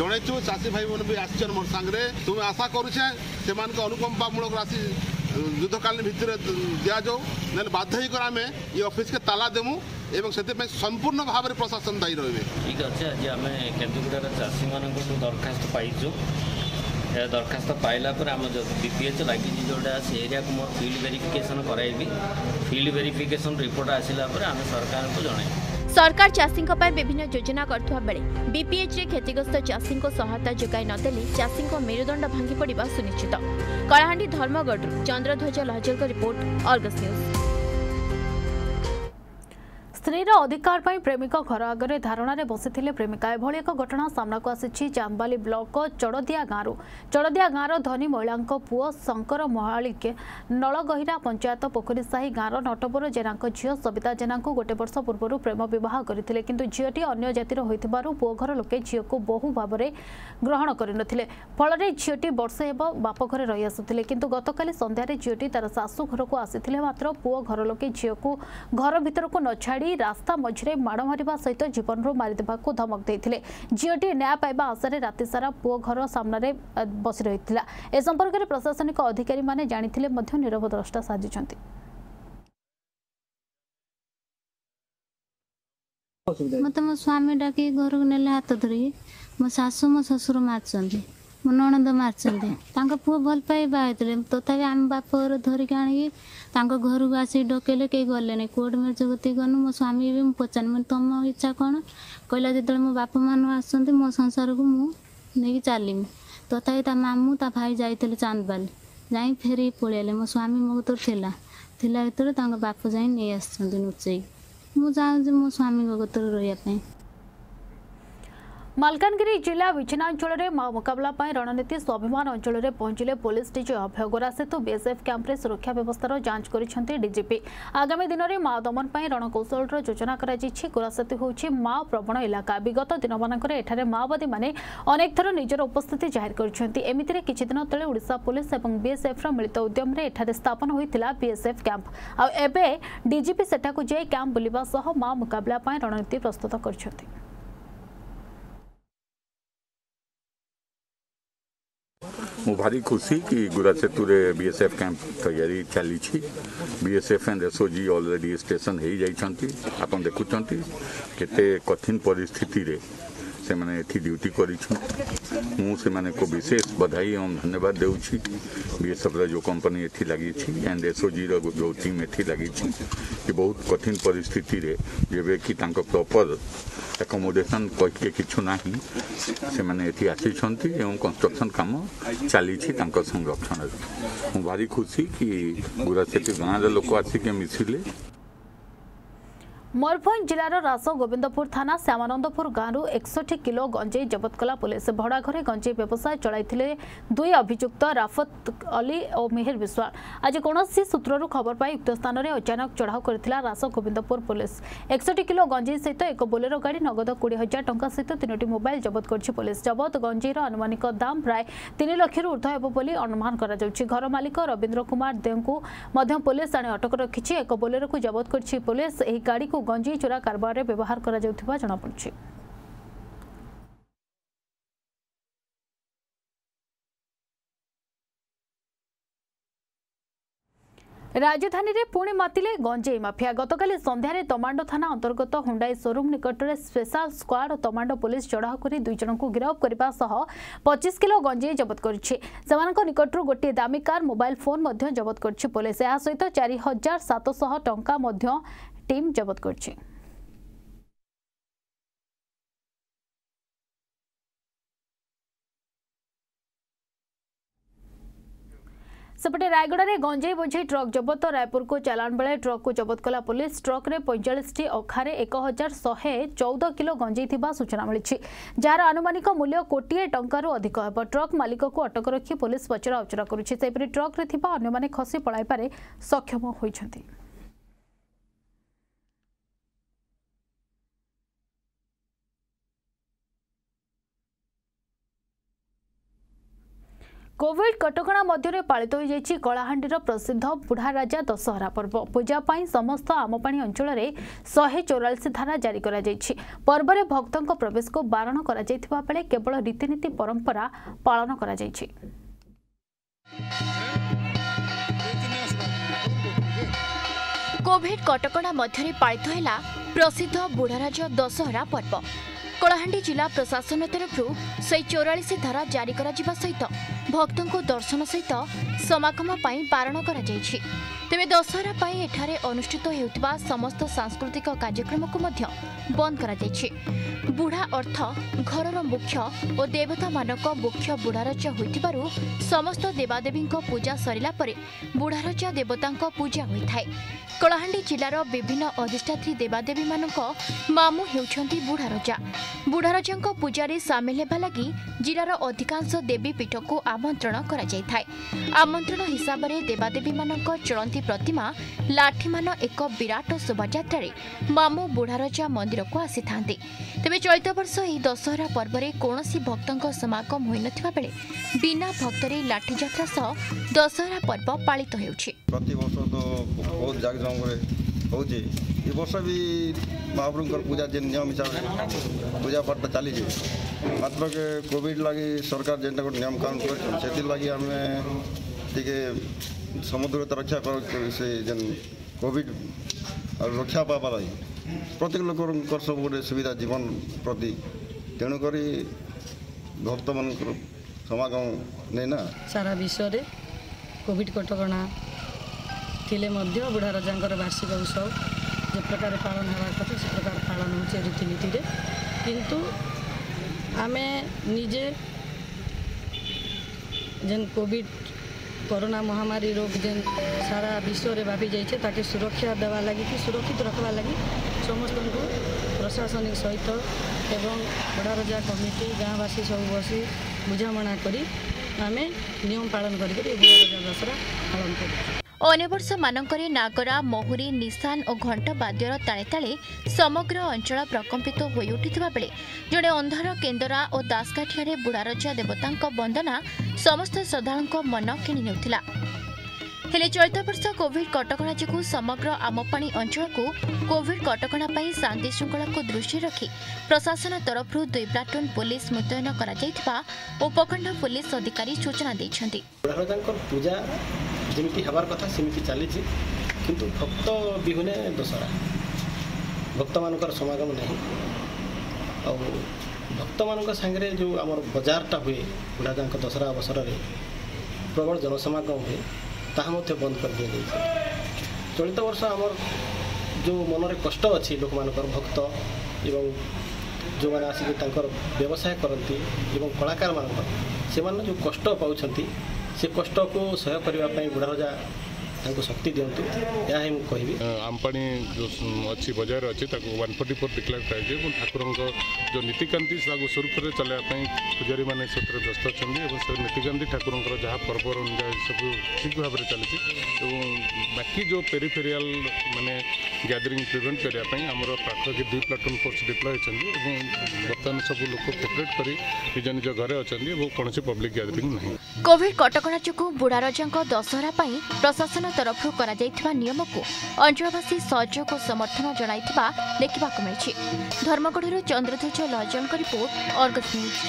[SPEAKER 8] জনাইছু চাষী ভাই বোন আসছেন মোর সাংরে তুমি আশা করুছে সেমানকে অনুকম্পামূলক রাশি যুদ্ধকালীন ভিতরে দিয়াযাও নহলে বাধ্য হয়ে আমি এই অফিসকে তালা দেমু এবং ସେଥିପାଇଁ ସମ୍ପୂର୍ଣ୍ଣ ଭାବରେ ପ୍ରଶାସନ ଦାୟୀ ରହିବେ
[SPEAKER 9] ଠିକ୍ ଅଛି ଆଜି ଆମେ କେନ୍ଦୁଗୁଡ଼ାର ଚାଷୀମାନଙ୍କଠୁ ଦରଖାସ୍ତ ପାଇଛୁ ଏ ଦରଖାସ୍ତ ପାଇଲା ପରେ ଆମ ବି ପି ଏଚ୍ ଲାଗିଛି ଯେଉଁଟା ସେ ଏରିଆକୁ ମୋର ଫିଲ୍ଡ ଭେରିଫିକେସନ୍ କରାଇବି ଫିଲ୍ଡ ଭେରିଫିକେସନ୍ ରିପୋର୍ଟ ଆସିଲା ପରେ ଆମେ ସରକାରଙ୍କୁ ଜଣାଇବୁ
[SPEAKER 6] সরকার চাষী বিভিন্ন যোজনা করুয়া বেড়ে বিপিএচরে ক্ষতিগ্রস্ত চাষী সহায়তা যোগাই নদেলে চাষী মেরুদণ্ড ভাঙ্গি পড়া সুনিশ্চিত কলাহাণ্ডি ধর্মগড় চন্দ্রধ্বজ লহজর রিপোর্ট অর্গস নিউজ
[SPEAKER 1] ସ୍ତ୍ରୀର ଅଧିକାର ପାଇଁ ପ୍ରେମିକ ଘର ଆଗରେ ଧାରଣାରେ ବସିଥିଲେ ପ୍ରେମିକା ଏଭଳି ଏକ ଘଟଣା ସାମ୍ନାକୁ ଆସିଛି ଚାନ୍ଦବାଲି ବ୍ଲକ ଚଡ଼ଦିଆ ଗାଁରୁ ଚଡ଼ଦିଆ ଗାଁର ଧନୀ ମହିଳାଙ୍କ ପୁଅ ଶଙ୍କର ମହାଳିକ ନଳଗହିରା ପଞ୍ଚାୟତ ପୋଖରୀ ସାହି ଗାଁର ନଟବର ଜେନାଙ୍କ ଝିଅ ସବିତା ଜେନାଙ୍କୁ ଗୋଟେ ବର୍ଷ ପୂର୍ବରୁ ପ୍ରେମ ବିବାହ କରିଥିଲେ କିନ୍ତୁ ଝିଅଟି ଅନ୍ୟ ଜାତିର ହୋଇଥିବାରୁ ପୁଅ ଘର ଲୋକେ ଝିଅକୁ ବହୁ ଭାବରେ ଗ୍ରହଣ କରିନଥିଲେ ଫଳରେ ଝିଅଟି ବର୍ଷେ ହେବ ବାପ ଘରେ ରହିଆସୁଥିଲେ କିନ୍ତୁ ଗତକାଲି ସନ୍ଧ୍ୟାରେ ଝିଅଟି ତାର ଶାଶୁ ଘରକୁ ଆସିଥିଲେ ମାତ୍ର ପୁଅ ଘର ଲୋକେ ଝିଅକୁ ଘର ଭିତରକୁ ନ ଛାଡ଼ି ରାସ୍ତା ମଝିରେ ମାଡ଼ ମାରିବା ସହିତ ଜୀବନରୁ ମାରିଦେବାକୁ ଧମକ ଦେଇଥିଲେ ଝିଅଟି ନ୍ୟାୟ ପାଇବା ଆଶାରେ ରାତିସାରା ପୁଅ ଘର ସାମ୍ନାରେ ବସି ରହିଥିଲା ଏ ସମ୍ପର୍କରେ ପ୍ରଶାସନିକ ଅଧିକାରୀମାନେ ଜାଣିଥିଲେ ମଧ୍ୟ ନିରବ ଦ୍ରଷ୍ଟା ସାଜିଛନ୍ତି
[SPEAKER 10] ମୋତେ ମୋ ସ୍ୱାମୀ ଡାକି ଘରକୁ ନେଲେ ହାତ ଧରିକି ମୋ ଶାଶୁ ମୋ ଶ୍ୱଶୁର ମାରିଛନ୍ତି म नणन्द मि पू भल तपापि आम बाप्रो धरिक आणिक घरको आसिक डके केही गले नै कोही कोड गति मो स्वामी म स्वामी म त म इच्छा कन् कहिला म बाप म आसारको मि चलि तथापि त मामु भाई जाइँ चान्दवाल जाइ फेरि पल्याले मो स्वामी मतलब थाहाभित्रप जो चाहन्छु मो स्वामी म कतै
[SPEAKER 1] ମାଲକାନଗିରି ଜିଲ୍ଲା ବିଛିନ୍ନାଞ୍ଚଳରେ ମୁକାବିଲା ପାଇଁ ରଣନୀତି ସ୍ୱାଭିମାନ ଅଞ୍ଚଳରେ ପହଞ୍ଚିଲେ ପୋଲିସ ଡିଜି ଅଭୟ ଗୋରା ସେତୁ ବିଏସ୍ଏଫ୍ କ୍ୟାମ୍ପରେ ସୁରକ୍ଷା ବ୍ୟବସ୍ଥାର ଯାଞ୍ଚ କରିଛନ୍ତି ଡିଜିପି ଆଗାମୀ ଦିନରେ ମା ଦମନ ପାଇଁ ରଣକୌଶଳର ଯୋଜନା କରାଯାଇଛି ଗୋରାସେତୁ ହେଉଛି ମା ପ୍ରବଣ ଇଲାକା ବିଗତ ଦିନମାନଙ୍କରେ ଏଠାରେ ମାଓବାଦୀମାନେ ଅନେକ ଥର ନିଜର ଉପସ୍ଥିତି ଜାହିର କରିଛନ୍ତି ଏମିତିରେ କିଛି ଦିନ ତଳେ ଓଡ଼ିଶା ପୋଲିସ ଏବଂ ବିଏସ୍ଏଫ୍ର ମିଳିତ ଉଦ୍ୟମରେ ଏଠାରେ ସ୍ଥାପନ ହୋଇଥିଲା ବିଏସ୍ଏଫ୍ କ୍ୟାମ୍ପ ଆଉ ଏବେ ଡିଜିପି ସେଠାକୁ ଯାଇ କ୍ୟାମ୍ପ ବୁଲିବା ସହ ମା ମୁକାବିଲା ପାଇଁ ରଣନୀତି ପ୍ରସ୍ତୁତ କରିଛନ୍ତି
[SPEAKER 11] मु भारी खुशी कि गुरासेतु बी एस एफ कैंप तैयारी चली F and SO ji already station हो जाती आप देखुंत कठिन पिस्थितर ସେମାନେ ଏଠି ଡ୍ୟୁଟି କରିଛୁ ମୁଁ ସେମାନଙ୍କୁ ବିଶେଷ ବଧାଇ ଏବଂ ଧନ୍ୟବାଦ ଦେଉଛି ବିଏସ୍ଏଫ୍ର ଯେଉଁ କମ୍ପାନୀ ଏଠି ଲାଗିଛି ଆଣ୍ଡ ଏସ୍ଓଜିର ଯେଉଁ ଟିମ୍ ଏଠି ଲାଗିଛି କି ବହୁତ କଠିନ ପରିସ୍ଥିତିରେ ଯେବେକି ତାଙ୍କ ପ୍ରପର୍ ଆକୋମୋଡେସନ୍ କହିଲେ କିଛି ନାହିଁ ସେମାନେ ଏଠି ଆସିଛନ୍ତି ଏବଂ କନଷ୍ଟ୍ରକ୍ସନ୍ କାମ ଚାଲିଛି ତାଙ୍କ ସଂରକ୍ଷଣରେ ମୁଁ ଭାରି ଖୁସି କି ଗୁରାସେଟି ଗାଁର ଲୋକ ଆସିକି ମିଶିଲେ
[SPEAKER 1] ମୟୂରଭଞ୍ଜ ଜିଲ୍ଲାର ରାସ ଗୋବିନ୍ଦପୁର ଥାନା ଶ୍ୟାମାନନ୍ଦପୁର ଗାଁରୁ ଏକଷଠି କିଲୋ ଗଞ୍ଜେଇ ଜବତ କଲା ପୁଲିସ୍ ଭଡ଼ାଘରେ ଗଞ୍ଜେଇ ବ୍ୟବସାୟ ଚଳାଇଥିଲେ ଦୁଇ ଅଭିଯୁକ୍ତ ରାଫତ ଅଲି ଓ ମିହିର ବିଶ୍ୱାଳ ଆଜି କୌଣସି ସୂତ୍ରରୁ ଖବର ପାଇ ଉକ୍ତ ସ୍ଥାନରେ ଅଚାନକ ଚଢ଼ାଉ କରିଥିଲା ରାସ ଗୋବିନ୍ଦପୁର ପୁଲିସ୍ ଏକଷଠି କିଲୋ ଗଞ୍ଜେଇ ସହିତ ଏକ ବୋଲେରୋ ଗାଡ଼ି ନଗଦ କୋଡ଼ିଏ ହଜାର ଟଙ୍କା ସହିତ ତିନୋଟି ମୋବାଇଲ ଜବତ କରିଛି ପୁଲିସ୍ ଜବତ ଗଞ୍ଜେଇର ଆନୁମାନିକ ଦାମ୍ ପ୍ରାୟ ତିନି ଲକ୍ଷରୁ ଉର୍ଦ୍ଧ୍ୱ ହେବ ବୋଲି ଅନୁମାନ କରାଯାଉଛି ଘର ମାଲିକ ରବୀନ୍ଦ୍ର କୁମାର ଦେଓଙ୍କୁ ମଧ୍ୟ ପୁଲିସ୍ ଆଣି ଅଟକ ରଖିଛି ଏକ ବୋଲେରୋକୁ ଜବତ କରିଛି ପୁଲିସ୍ ଏହି ଗାଡ଼ିକୁ ଗଞ୍ଜେଇ ଚୋରା କାରବାରରେ ବ୍ୟବହାର କରାଯାଉଥିବା ଜଣାପଡ଼ିଛି ରାଜଧାନୀରେ ପୁଣି ମାତିଲେ ଗଞ୍ଜେଇ ମାଫିଆ ଗତକାଲି ସନ୍ଧ୍ୟାରେ ତମାଣ୍ଡ ଥାନା ଅନ୍ତର୍ଗତ ହୁଣ୍ଡାଇ ସୋରୁମ୍ ନିକଟରେ ସ୍ପେଶାଲ ସ୍କ୍ୱାଡ ଓ ତମାଣ୍ଡ ପୋଲିସ ଚଢ଼ାଉ କରି ଦୁଇ ଜଣଙ୍କୁ ଗିରଫ କରିବା ସହ ପଚିଶ କିଲୋ ଗଞ୍ଜେଇ ଜବତ କରିଛି ସେମାନଙ୍କ ନିକଟରୁ ଗୋଟିଏ ଦାମୀ କାର୍ ମୋବାଇଲ ଫୋନ୍ ମଧ୍ୟ ଜବତ କରିଛି ପୋଲିସ ଏହା ସହିତ ଚାରି ହଜାର ସାତଶହ ଟଙ୍କା ମଧ୍ୟ ଟିମ୍ ଜବତ କରିଛି ସେପଟେ ରାୟଗଡ଼ାରେ ଗଞ୍ଜେଇ ବୋଝେଇ ଟ୍ରକ୍ ଜବତ ରାୟପୁରକୁ ଚାଲାଣ ବେଳେ ଟ୍ରକ୍କୁ ଜବତ କଲା ପୋଲିସ ଟ୍ରକ୍ରେ ପଇଁଚାଳିଶଟି ଅଖାରେ ଏକ ହଜାର ଶହେ ଚଉଦ କିଲୋ ଗଞ୍ଜେଇ ଥିବା ସୂଚନା ମିଳିଛି ଯାହାର ଆନୁମାନିକ ମୂଲ୍ୟ କୋଟିଏ ଟଙ୍କାରୁ ଅଧିକ ହେବ ଟ୍ରକ୍ ମାଲିକକୁ ଅଟକ ରଖି ପୋଲିସ ପଚରା ଉଚରା କରୁଛି ସେହିପରି ଟ୍ରକ୍ରେ ଥିବା ଅନ୍ୟମାନେ ଖସି ପଳାଇବାରେ ସକ୍ଷମ ହୋଇଛନ୍ତି କୋଭିଡ କଟକଣା ମଧ୍ୟରେ ପାଳିତ ହୋଇଯାଇଛି କଳାହାଣ୍ଡିର ପ୍ରସିଦ୍ଧ ବୁଢ଼ା ରାଜା ଦଶହରା ପର୍ବ ପୂଜା ପାଇଁ ସମସ୍ତ ଆମପାଣି ଅଞ୍ଚଳରେ ଶହେ ଚଉରାଳିଶ ଧାରା ଜାରି କରାଯାଇଛି ପର୍ବରେ ଭକ୍ତଙ୍କ ପ୍ରବେଶକୁ ବାରଣ କରାଯାଇଥିବା ବେଳେ କେବଳ ରୀତିନୀତି ପରମ୍ପରା ପାଳନ କରାଯାଇଛି
[SPEAKER 6] କୋଭିଡ କଟକଣା ମଧ୍ୟରେ ପାଳିତ ହେଲା ପ୍ରସିଦ୍ଧ ବୁଢ଼ାରାଜ ଦଶହରା ପର୍ବ କଳାହାଣ୍ଡି ଜିଲ୍ଲା ପ୍ରଶାସନ ତରଫରୁ ସେହି ଚଉରାଳିଶ ଧାରା ଜାରି କରାଯିବା ସହିତ ଭକ୍ତଙ୍କୁ ଦର୍ଶନ ସହିତ ସମାଗମ ପାଇଁ ବାରଣ କରାଯାଇଛି ତେବେ ଦଶହରା ପାଇଁ ଏଠାରେ ଅନୁଷ୍ଠିତ ହେଉଥିବା ସମସ୍ତ ସାଂସ୍କୃତିକ କାର୍ଯ୍ୟକ୍ରମକୁ ମଧ୍ୟ ବନ୍ଦ କରାଯାଇଛି ବୁଢ଼ା ଅର୍ଥ ଘରର ମୁଖ୍ୟ ଓ ଦେବତାମାନଙ୍କ ମୁଖ୍ୟ ବୁଢ଼ାରଜ ହୋଇଥିବାରୁ ସମସ୍ତ ଦେବାଦେବୀଙ୍କ ପୂଜା ସରିଲା ପରେ ବୁଢ଼ାରଜ ଦେବତାଙ୍କ ପୂଜା ହୋଇଥାଏ କଳାହାଣ୍ଡି ଜିଲ୍ଲାର ବିଭିନ୍ନ ଅଧିଷ୍ଠାତ୍ରୀ ଦେବାଦେବୀମାନଙ୍କ ମାମୁଁ ହେଉଛନ୍ତି ବୁଢ଼ାରଜା ବୁଢ଼ାରଜାଙ୍କ ପୂଜାରେ ସାମିଲ ହେବା ଲାଗି ଜିଲ୍ଲାର ଅଧିକାଂଶ ଦେବୀପୀଠକୁ ଆମନ୍ତ୍ରଣ କରାଯାଇଥାଏ ଆମନ୍ତ୍ରଣ ହିସାବରେ ଦେବାଦେବୀମାନଙ୍କ ଚଳନ୍ତି ପ୍ରତିମା ଲାଠିମାନ ଏକ ବିରାଟ ଶୋଭାଯାତ୍ରାରେ ମାମୁଁ ବୁଢ଼ାରଜା ମନ୍ଦିରକୁ ଆସିଥାନ୍ତି ତେବେ ଚଳିତ ବର୍ଷ ଏହି ଦଶହରା ପର୍ବରେ କୌଣସି ଭକ୍ତଙ୍କ ସମାଗମ ହୋଇନଥିବା ବେଳେ ବିନା ଭକ୍ତରେ ଲାଠିଯାତ୍ରା ସହ ଦଶହରା ପର୍ବ ପାଳିତ ହେଉଛି
[SPEAKER 12] ହେଉଛି ଏ ବର୍ଷ ବି ମହାପ୍ରଭୁଙ୍କର ପୂଜା ଯେନ୍ ନିୟମ ହିସାବରେ ପୂଜାପାଠଟା ଚାଲିଛେ ମାତ୍ର କେ କୋଭିଡ଼ ଲାଗି ସରକାର ଯେନ୍ଟା ଗୋଟେ ନିୟମ କାନୁନ କରିଛନ୍ତି ସେଥିର୍ଲାଗି ଆମେ ଟିକେ ସମୁଦ୍ରତା ରକ୍ଷା ସେ ଯେନ୍ କୋଭିଡ଼ ରକ୍ଷା ପାଇବା ଲାଗି ପ୍ରତ୍ୟେକ ଲୋକଙ୍କର ସବୁ ଗୋଟେ ସୁବିଧା ଜୀବନ ପ୍ରତି ତେଣୁକରି ଭକ୍ତମାନଙ୍କର ସମାଗମ ନେଇ ନା
[SPEAKER 13] ସାରା ବିଶ୍ୱରେ କୋଭିଡ଼ କଟକଣା ଥିଲେ ମଧ୍ୟ ବୁଢ଼ା ରାଜାଙ୍କର ବାର୍ଷିକ ଉତ୍ସବ ଯେ ପ୍ରକାର ପାଳନ ହେବା କଥା ସେ ପ୍ରକାର ପାଳନ ହେଉଛି ରୀତିନୀତିରେ କିନ୍ତୁ ଆମେ ନିଜେ ଯେନ୍ କୋଭିଡ଼ করোনা মহামারী রোগ যে সারা বিশ্বরে ব্যাপি যাইছে তাকে সুরক্ষা দেওয়া লাগি কি সুরক্ষিত রাখবা লাগি সমস্ত প্রশাসনিক সহিত এবং বড়ারজা কমিটি গাঁবাসী সব বসি বুঝামণা করে আমি নিয়ম পালন করি বড়ারজা দশরা পালন
[SPEAKER 6] করি ଅନେବର୍ଷମାନଙ୍କରେ ନାଗରା ମହୁରୀ ନିଶାନ ଓ ଘଣ୍ଟ ବାଦ୍ୟର ତାଳେ ତାଳେ ସମଗ୍ର ଅଞ୍ଚଳ ପ୍ରକମ୍ପିତ ହୋଇଉଠିଥିବା ବେଳେ ଜଣେ ଅନ୍ଧର କେନ୍ଦରା ଓ ଦାସକାଠିଆରେ ବୁଢ଼ାରଜା ଦେବତାଙ୍କ ବନ୍ଦନା ସମସ୍ତ ଶ୍ରଦ୍ଧାଳୁଙ୍କ ମନ କିଣି ନେଉଥିଲା ହେଲେ ଚଳିତ ବର୍ଷ କୋଭିଡ୍ କଟକଣା ଯୋଗୁଁ ସମଗ୍ର ଆମପାଣି ଅଞ୍ଚଳକୁ କୋଭିଡ୍ କଟକଣା ପାଇଁ ଶାନ୍ତି ଶୃଙ୍ଖଳାକୁ ଦୃଷ୍ଟିରେ ରଖି ପ୍ରଶାସନ ତରଫରୁ ଦୁଇ ପ୍ଲାଟୁନ୍ ପୁଲିସ୍ ମୁତୟନ କରାଯାଇଥିବା ଉପଖଣ୍ଡ ପୁଲିସ୍ ଅଧିକାରୀ ସୂଚନା ଦେଇଛନ୍ତି
[SPEAKER 14] যেমিতি হবার কথা সেমিতি চালিছে কিন্তু ভক্ত বিহুনে দোসরা ভক্তমানଙ୍କର ସମାଗମ ନାହିଁ ଆଉ ଭକ୍ତମାନଙ୍କ ସାଙ୍ଗରେ ଯେଉଁ ଆମର ବଜାରଟା ହୁଏ ବୁଢ଼ାଦାଙ୍କ ଦଶହରା ଅବସରରେ ପ୍ରବଳ ଜନସମାଗମ ହୁଏ ତାହା ମଧ୍ୟ ବନ୍ଦ କରିଦିଆଯାଇଛି ଚଳିତ ବର୍ଷ ଆମର ଯେଉଁ ମନରେ କଷ୍ଟ ଅଛି ଲୋକମାନଙ୍କର ଭକ୍ତ ଏବଂ ଯେଉଁମାନେ ଆସିକି ତାଙ୍କର ବ୍ୟବସାୟ କରନ୍ତି ଏବଂ କଳାକାରମାନଙ୍କର ସେମାନେ ଯେଉଁ କଷ୍ଟ ପାଉଛନ୍ତି ସେ କଷ୍ଟକୁ ସହ୍ୟ କରିବା ପାଇଁ ବୁଢ଼ାରଜା ତାଙ୍କୁ ଶକ୍ତି ଦିଅନ୍ତୁ ଏହା ହିଁ ମୁଁ କହିବି
[SPEAKER 15] ଆମପାଣି ଯେଉଁ ଅଛି ବଜାର ଅଛି ତାକୁ ୱାନ୍ ଫୋର୍ଟି ଫୋର୍ ଡିକ୍ଲେୟାର କରାଯାଇଛି ଏବଂ ଠାକୁରଙ୍କ ଯେଉଁ ନୀତିକାନ୍ତି ତାକୁ ସୁରୁଖୁରୁରେ ଚଲାଇବା ପାଇଁ ପୂଜାରୀମାନେ ସେଥିରେ ବ୍ୟସ୍ତ ଅଛନ୍ତି ଏବଂ ସେ ନୀତିକାନ୍ତି ଠାକୁରଙ୍କର ଯାହା ପର୍ବ ଅନୁଯାୟୀ ସବୁ ଠିକ୍ ଭାବରେ ଚାଲିଛି ଏବଂ ବାକି ଯେଉଁ ପେରିଫେରିଆଲ ମାନେ ଗ୍ୟାଦରିଂ ପ୍ରିଭେଣ୍ଟ କରିବା ପାଇଁ ଆମର ପାଖାପାଖି ଦୁଇ ପ୍ଲାଟୁନ୍ ଫୋର୍ସ ଡିପ୍ଲୟ ହୋଇଛନ୍ତି ଏବଂ ବର୍ତ୍ତମାନ ସବୁ ଲୋକ କୋପରେଟ୍ କରି ନିଜ ନିଜ ଘରେ ଅଛନ୍ତି ଏବଂ କୌଣସି ପବ୍ଲିକ ଗ୍ୟାଦରିଂ ନାହିଁ
[SPEAKER 6] କୋଭିଡ କଟକଣା ଯୋଗୁଁ ବୁଢ଼ାରଜାଙ୍କ ଦଶହରା ପାଇଁ ପ୍ରଶାସନ ତରଫରୁ କରାଯାଇଥିବା ନିୟମକୁ ଅଞ୍ଚଳବାସୀ ସହଯୋଗ ଓ ସମର୍ଥନ ଜଣାଇଥିବା ଦେଖିବାକୁ ମିଳିଛି ଧର୍ମଗଡ଼ରୁ ଚନ୍ଦ୍ରଧ୍ୱଜ ଲହଜନଙ୍କ ରିପୋର୍ଟ ଅର୍ଗସ୍ ନ୍ୟୁଜ୍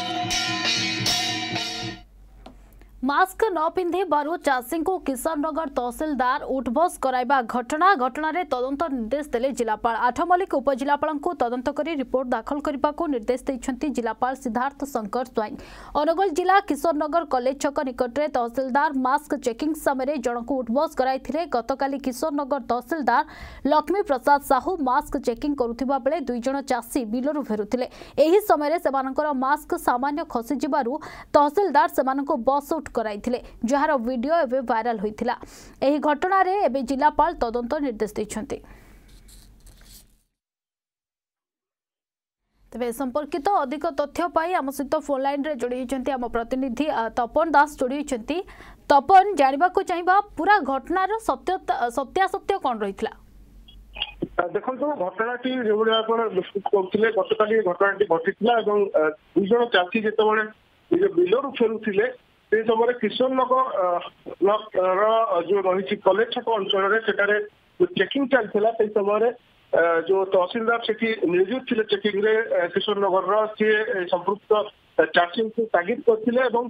[SPEAKER 1] मास्क न पिंधार चाषी को किशनगर तहसिलदार उठबस कराइवा घटना घटन तदंत निर्देश दे जिलापा आठ मल्लिक उपजिला तदंत करी रिपोर्ट दाखल करने को निर्देश देते जिलापा सिद्धार्थ शंकर स्वईं अनुगुल जिला किशोरनगर कलेज छक निकट तहसिलदार मस्क चेकिंग समय जनक उठबस कराई गत किशोरनगर तहसिलदार लक्ष्मी प्रसाद साहू मस्क चेकिंग करुवा बेले दुईज चाषी बिलर फेरुले समय मस्क सामान्य खसीजी तहसिलदार से बस उठ କରାଇଥିଲେ ଯାହାର ଭିଡିଓ ଏବେ ଭାଇରାଲ ହୋଇଥିଲା ଏହି ଘଟଣାରେ ଏବେ ଜିଲ୍ଲାପାଳ ତଦନ୍ତ ନିର୍ଦ୍ଦେଶ ଦେଇଛନ୍ତି তবে সম্পর্কিত অধিক তথ্য পাই আমার সহ ফোন লাইন্রে যোড়ি হয়েছেন আমার প্রতিনিধি তপন দাস যোড়ি হয়েছেন তপন জাঁয়া চাইবা পুরা ঘটনার
[SPEAKER 16] সত্য সত্যাসত্য কণ রয়েছে দেখন্তু ঘটনাটি যেভাবে আপনার করছিলে গতকাল ঘটনাটি ঘটিছিল এবং দুইজন চাষী যেতবে নিজ বিলরু ফেরুলে ସେହି ସମୟରେ କିଶୋର ନଗରର ଯୋଉ ରହିଛି କଲେଜ ଛକ ଅଞ୍ଚଳରେ ସେଠାରେ ଚେକିଂ ଚାଲିଥିଲା ସେଇ ସମୟରେ ଯୋଉ ତହସିଲଦାର ସେଠି ନିୟୋଜିତ ଥିଲେ ଚେକିଂରେ କିଶୋର ନଗରର ସିଏ ସମ୍ପୃକ୍ତ ଚାଷୀଙ୍କୁ ତାଗିଦ କରିଥିଲେ ଏବଂ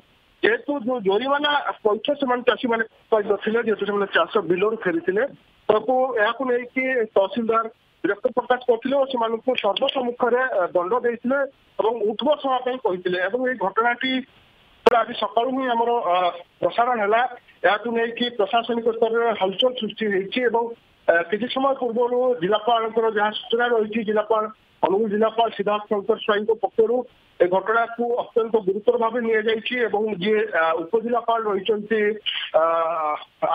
[SPEAKER 16] ଯେହେତୁ ଯୋଉ ଜୋରିମାନା ପଇଠ ସେମାନେ ଚାଷୀମାନେ ପାଇନଥିଲେ ଯେହେତୁ ସେମାନେ ଚାଷ ବିଲରୁ ଫେରିଥିଲେ ତାକୁ ଏହାକୁ ନେଇକି ତହସିଲଦାର ବିରକ୍ତ ପ୍ରକାଶ କରିଥିଲେ ଓ ସେମାନଙ୍କୁ ସର୍ବସମ୍ମୁଖରେ ଦଣ୍ଡ ଦେଇଥିଲେ ଏବଂ ଉଦ୍ବୋଧ ହେବା ପାଇଁ କହିଥିଲେ ଏବଂ ଏଇ ଘଟଣାଟି ତେଣୁ ଆଜି ସକାଳୁ ହିଁ ଆମର ପ୍ରସାରଣ ହେଲା ଏହାକୁ ନେଇକି ପ୍ରଶାସନିକ ସ୍ତରରେ ହଲଚଲ ସୃଷ୍ଟି ହେଇଛି ଏବଂ କିଛି ସମୟ ପୂର୍ବରୁ ଜିଲ୍ଲାପାଳଙ୍କର ଯାହା ସୂଚନା ରହିଛି ଜିଲ୍ଲାପାଳ ଅନୁଗୁଳ ଜିଲ୍ଲାପାଳ ସିଦ୍ଧାର୍ଥ ଶଙ୍କର ସ୍ୱାଇଁଙ୍କ ପକ୍ଷରୁ ଏ ଘଟଣାକୁ ଅତ୍ୟନ୍ତ ଗୁରୁତର ଭାବେ ନିଆଯାଇଛି ଏବଂ ଯିଏ ଉପଜିଲ୍ଲାପାଳ ରହିଛନ୍ତି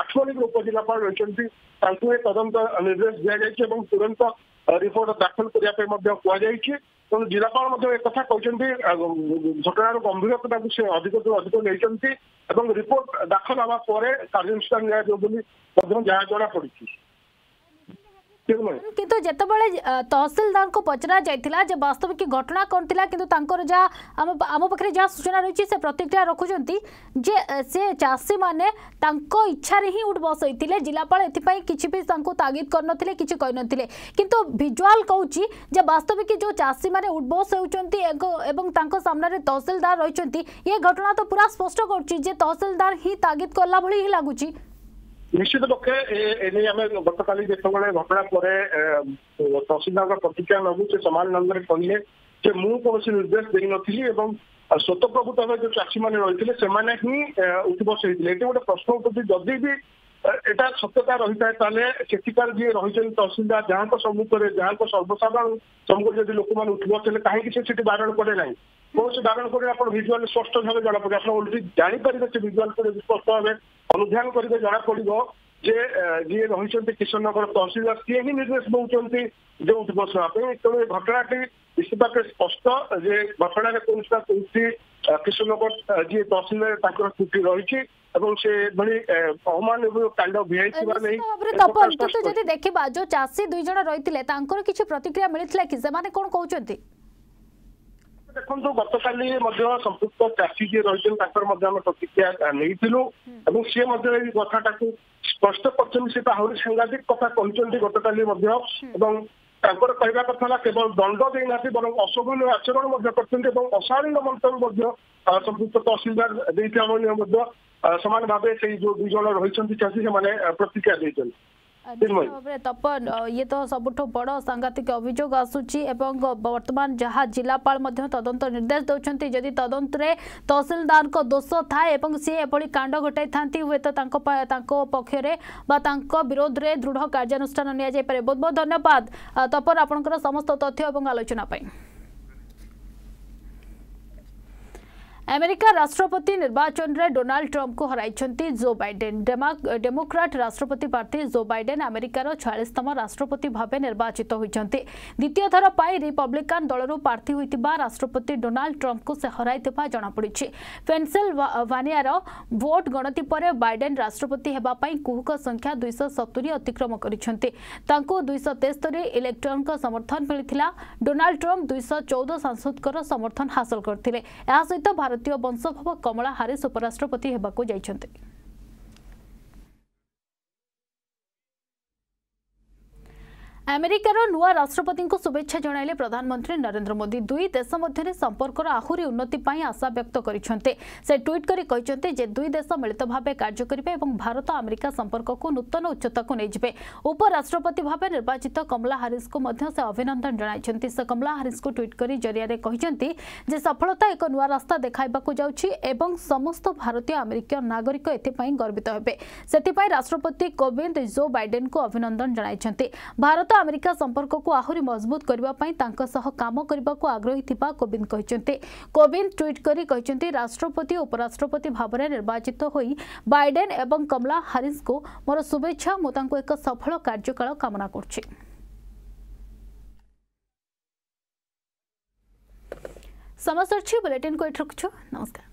[SPEAKER 16] ଆଠମଲ୍ଲିକ ଉପଜିଲ୍ଲାପାଳ ରହିଛନ୍ତି ତାଙ୍କୁ ଏ ତଦନ୍ତ ନିର୍ଦ୍ଦେଶ ଦିଆଯାଇଛି ଏବଂ ତୁରନ୍ତ ରିପୋର୍ଟ ଦାଖଲ କରିବା ପାଇଁ ମଧ୍ୟ କୁହାଯାଇଛି ତେଣୁ ଜିଲ୍ଲାପାଳ ମଧ୍ୟ କଥା କହିଛନ୍ତି ଘଟଣାର ଗମ୍ଭୀରତା ଗମ୍ଭୀରତାକୁ ସେ ଅଧିକରୁ ଅଧିକ ନେଇଛନ୍ତି ଏବଂ ରିପୋର୍ଟ ଦାଖଲ ହେବା ପରେ କାର୍ଯ୍ୟାନୁଷ୍ଠାନ ନିଆଯିବ ବୋଲି ମଧ୍ୟ ଯାହା ଜଣାପଡ଼ିଛି
[SPEAKER 1] କିନ୍ତୁ ଯେତେବେଳେ ତହସିଲଦାରଙ୍କୁ ପଚରା ଯାଇଥିଲା ଯେ ବାସ୍ତବିକ ଘଟଣା କ'ଣ ଥିଲା କିନ୍ତୁ ତାଙ୍କର ଯାହା ଆମ ଆମ ପାଖରେ ଯାହା ସୂଚନା ରହିଛି ସେ ପ୍ରତିକ୍ରିୟା ରଖୁଛନ୍ତି ଯେ ସେ ଚାଷୀମାନେ ତାଙ୍କ ଇଚ୍ଛାରେ ହିଁ ଉଠ ବସେଇଥିଲେ ଜିଲ୍ଲାପାଳ ଏଥିପାଇଁ କିଛି ବି ତାଙ୍କୁ ତାଗିଦ କରିନଥିଲେ କିଛି କହିନଥିଲେ କିନ୍ତୁ ଭିଜୁଆଲ କହୁଛି ଯେ ବାସ୍ତବିକ ଯେଉଁ ଚାଷୀମାନେ ଉଠବସ ହେଉଛନ୍ତି ଏବଂ ତାଙ୍କ ସାମ୍ନାରେ ତହସିଲଦାର ରହିଛନ୍ତି ଏ ଘଟଣା ତ ପୁରା ସ୍ପଷ୍ଟ କରୁଛି ଯେ ତହସିଲଦାର ହିଁ ତାଗିଦ କଲା ଭଳି ହିଁ ଲାଗୁଛି
[SPEAKER 16] নিশ্চিত আছে যে এই냐면 গর্তкали জেলাতে ঘটনা পরে তসিল নগর প্রতিক্রিয়া লগু যে সামালন ন করে যে মূল কৌশ নির্দেশ দেই নছিলি এবং স্বতপ্রভুতা হয় যে থাকি মানে রইছিল সেmane hi উঠব হয়েছিল এটা একটা প্রশ্ন ওঠে যদি বি এটা ସତ୍ୟତା ରହିଥାଏ ତାହେଲେ ସେଠିକାର ଯିଏ ରହିଛନ୍ତି ତହସିଲଦାର ଯାହାଙ୍କ ସମ୍ମୁଖରେ ଯାହାଙ୍କ ସର୍ବସାଧାରଣ ସମ୍ମୁଖରେ ଯଦି ଲୋକମାନେ ଉଠିବ ତାହେଲେ କାହିଁକି ସେ ସେଠି ବାରଣ କରେ ନାହିଁ କୌଣସି ବାରଣ କରେ ଆପଣ ଭିଜୁଆଲ ସ୍ପଷ୍ଟ ଭାବେ ଜଣାପଡିବ ଆପଣ ଓଲଟି ଜାଣିପାରିବେ ସେ ଭିଜୁଆଲ ସ୍ପଷ୍ଟ ଭାବେ ଅନୁଧ୍ୟାନ କରିବେ ଜଣାପଡିବ ଯେ ଯିଏ ରହିଛନ୍ତି କିଶୋରନଗର ତହସିଲଦାର ସିଏ ହିଁ ନିର୍ଦ୍ଦେଶ ଦଉଛନ୍ତି ଯେଉଁ ଦିବସ ପାଇଁ ତେଣୁ ଏ ଘଟଣାଟି ନିଶ୍ଚିତ ଭାବେ ସ୍ପଷ୍ଟ ଯେ ଘଟଣାରେ କୌଣସି ନା କୌଣସି କିଶୋରନଗର ଯିଏ ତହସିଲଦାର ତାଙ୍କର ତ୍ରୁଟି ରହିଛି এবং সেভাবে
[SPEAKER 1] অমান এবং
[SPEAKER 16] কাণ্ড
[SPEAKER 1] ভিআইসিবা
[SPEAKER 16] নেই
[SPEAKER 1] তপন
[SPEAKER 16] কিন্তু
[SPEAKER 1] যদি দেখিবা যে চাষী দুই জন রইতিলে তাঙ্কর কিছু প্রতিক্রিয়া মিলিতলা কি সেমানে কোন কହୁଛନ୍ତି
[SPEAKER 16] ଦେଖନ୍ତୁ ଗତକାଲି ମଧ୍ୟ ସମ୍ପୃକ୍ତ ଚାଷୀ ଯିଏ ରହିଛନ୍ତି ତାଙ୍କର ମଧ୍ୟ ଆମେ ପ୍ରତିକ୍ରିୟା ନେଇଥିଲୁ ଏବଂ ସିଏ ମଧ୍ୟ ଏଇ କଥାଟାକୁ ସ୍ପଷ୍ଟ କରିଛନ୍ତି ସେ ତ ଆହୁରି ସାଂଘାତିକ କଥା କହିଛନ୍ତି ଗତକାଲି ମଧ୍ୟ ଏବଂ ତାଙ୍କର କହିବା କଥା ହେଲା କେବଳ ଦଣ୍ଡ ଦେଇନାହାନ୍ତି ବରଂ ଅଶୋଭନୀୟ ଆଚରଣ ମଧ୍ୟ କରିଛନ୍ତି ଏବଂ ଅଶାଳୀନ ମନ୍ତବ୍ୟ ମଧ୍ୟ ସମ୍ପୃକ୍ତ ତହସିଲଦାର ଦେଇଥିବା ମଧ୍ୟ ସମାନ ଭାବେ ସେଇ ଯୋଉ ଦୁଇ ଜଣ ରହିଛନ୍ତି ଚାଷୀ ସେମାନେ ପ୍ରତିକ୍ରିୟା ଦେଇଛନ୍ତି
[SPEAKER 1] ତପନ ଇଏ ତ ସବୁଠୁ ବଡ଼ ସାଂଘାତିକ ଅଭିଯୋଗ ଆସୁଛି ଏବଂ ବର୍ତ୍ତମାନ ଯାହା ଜିଲ୍ଲାପାଳ ମଧ୍ୟ ତଦନ୍ତ ନିର୍ଦ୍ଦେଶ ଦେଉଛନ୍ତି ଯଦି ତଦନ୍ତରେ ତହସିଲଦାରଙ୍କ ଦୋଷ ଥାଏ ଏବଂ ସିଏ ଏଭଳି କାଣ୍ଡ ଘଟାଇଥାନ୍ତି ହୁଏତ ତାଙ୍କ ତାଙ୍କ ପକ୍ଷରେ ବା ତାଙ୍କ ବିରୋଧରେ ଦୃଢ଼ କାର୍ଯ୍ୟାନୁଷ୍ଠାନ ନିଆଯାଇପାରେ ବହୁତ ବହୁତ ଧନ୍ୟବାଦ ତପନ ଆପଣଙ୍କର ସମସ୍ତ ତଥ୍ୟ ଏବଂ ଆଲୋଚନା ପାଇଁ ଆମେରିକା ରାଷ୍ଟ୍ରପତି ନିର୍ବାଚନରେ ଡୋନାଲ୍ଡ ଟ୍ରମ୍ପଙ୍କୁ ହରାଇଛନ୍ତି ଜୋ ବାଇଡେନ୍ ଡେମୋକ୍ରାଟ୍ ରାଷ୍ଟ୍ରପତି ପ୍ରାର୍ଥୀ ଜୋ ବାଇଡେନ୍ ଆମେରିକାର ଛୟାଳିଶତମ ରାଷ୍ଟ୍ରପତି ଭାବେ ନିର୍ବାଚିତ ହୋଇଛନ୍ତି ଦ୍ୱିତୀୟ ଥର ପାଇଁ ରିପବ୍ଲିକାନ୍ ଦଳରୁ ପ୍ରାର୍ଥୀ ହୋଇଥିବା ରାଷ୍ଟ୍ରପତି ଡୋନାଲ୍ଡ ଟ୍ରମ୍ପଙ୍କୁ ସେ ହରାଇଥିବା ଜଣାପଡ଼ିଛି ପେନ୍ସିଲ୍ ଭାନିଆର ଭୋଟ୍ ଗଣତି ପରେ ବାଇଡେନ୍ ରାଷ୍ଟ୍ରପତି ହେବା ପାଇଁ କୁହୁକ ସଂଖ୍ୟା ଦୁଇଶହ ସତୁରି ଅତିକ୍ରମ କରିଛନ୍ତି ତାଙ୍କୁ ଦୁଇଶହ ତେସ୍ତରୀ ଇଲେକ୍ଟ୍ରନ୍ଙ୍କ ସମର୍ଥନ ମିଳିଥିଲା ଡୋନାଲ୍ଡ ଟ୍ରମ୍ପ ଦୁଇଶହ ଚଉଦ ସାଂସଦଙ୍କର ସମର୍ଥନ ହାସଲ କରିଥିଲେ ଏହା ସହିତ ଭାରତ ଭାରତୀୟ ବଂଶୋଭବ କମଳା ହାରିସ୍ ଉପରାଷ୍ଟ୍ରପତି ହେବାକୁ ଯାଇଛନ୍ତି ଆମେରିକାର ନୂଆ ରାଷ୍ଟ୍ରପତିଙ୍କୁ ଶୁଭେଚ୍ଛା ଜଣାଇଲେ ପ୍ରଧାନମନ୍ତ୍ରୀ ନରେନ୍ଦ୍ର ମୋଦି ଦୁଇ ଦେଶ ମଧ୍ୟରେ ସମ୍ପର୍କର ଆହୁରି ଉନ୍ନତି ପାଇଁ ଆଶା ବ୍ୟକ୍ତ କରିଛନ୍ତି ସେ ଟ୍ୱିଟ୍ କରି କହିଛନ୍ତି ଯେ ଦୁଇ ଦେଶ ମିଳିତ ଭାବେ କାର୍ଯ୍ୟ କରିବେ ଏବଂ ଭାରତ ଆମେରିକା ସମ୍ପର୍କକୁ ନୂତନ ଉଚ୍ଚତାକୁ ନେଇଯିବେ ଉପରାଷ୍ଟ୍ରପତି ଭାବେ ନିର୍ବାଚିତ କମଲା ହାରିସ୍ଙ୍କୁ ମଧ୍ୟ ସେ ଅଭିନନ୍ଦନ ଜଣାଇଛନ୍ତି ସେ କମଲା ହାରିସ୍ଙ୍କୁ ଟ୍ୱିଟ୍ କରି ଜରିଆରେ କହିଛନ୍ତି ଯେ ସଫଳତା ଏକ ନୂଆ ରାସ୍ତା ଦେଖାଇବାକୁ ଯାଉଛି ଏବଂ ସମସ୍ତ ଭାରତୀୟ ଆମେରିକୀୟ ନାଗରିକ ଏଥିପାଇଁ ଗର୍ବିତ ହେବେ ସେଥିପାଇଁ ରାଷ୍ଟ୍ରପତି କୋବିନ୍ଦ ଜୋ ବାଇଡେନ୍ଙ୍କୁ ଅଭିନନ୍ଦନ ଜଣାଇଛନ୍ତି ଭାରତ ଆମେରିକା ସମ୍ପର୍କକୁ ଆହୁରି ମଜବୁତ କରିବା ପାଇଁ ତାଙ୍କ ସହ କାମ କରିବାକୁ ଆଗ୍ରହୀ ଥିବା କୋବିନ୍ଦ କହିଛନ୍ତି କୋବିନ୍ଦ ଟ୍ୱିଟ୍ କରି କହିଛନ୍ତି ରାଷ୍ଟ୍ରପତି ଓ ଉପରାଷ୍ଟ୍ରପତି ଭାବରେ ନିର୍ବାଚିତ ହୋଇ ବାଇଡେନ୍ ଏବଂ କମଲା ହାରିସ୍ଙ୍କୁ ମୋର ଶୁଭେଚ୍ଛା ମୁଁ ତାଙ୍କୁ ଏକ ସଫଳ କାର୍ଯ୍ୟକାଳ କାମନା କରୁଛି समाचार बुलेटिन को ये रखु नमस्कार